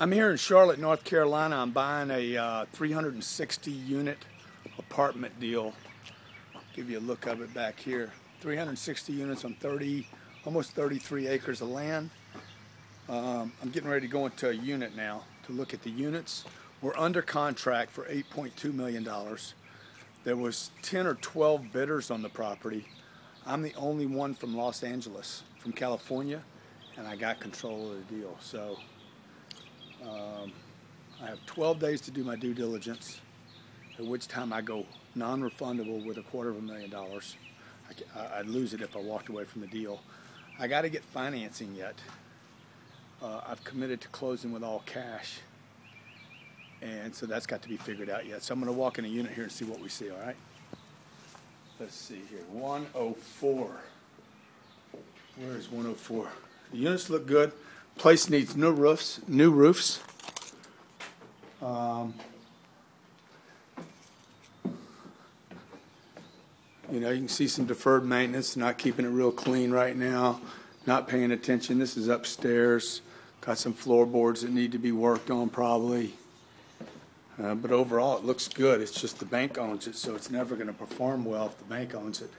I'm here in Charlotte, North Carolina. I'm buying a uh, 360 unit apartment deal. I'll give you a look of it back here. 360 units on 30, almost 33 acres of land. Um, I'm getting ready to go into a unit now to look at the units. We're under contract for 8.2 million dollars. There was 10 or 12 bidders on the property. I'm the only one from Los Angeles, from California, and I got control of the deal. So um, I have 12 days to do my due diligence, at which time I go non-refundable with a quarter of a million dollars. I, would lose it if I walked away from the deal. I got to get financing yet. Uh, I've committed to closing with all cash, and so that's got to be figured out yet. So I'm going to walk in a unit here and see what we see. All right. Let's see here. 104. Where is 104? The units look good. Place needs new roofs. New roofs. Um, you know, you can see some deferred maintenance, not keeping it real clean right now, not paying attention. This is upstairs. Got some floorboards that need to be worked on probably. Uh, but overall, it looks good. It's just the bank owns it, so it's never going to perform well if the bank owns it.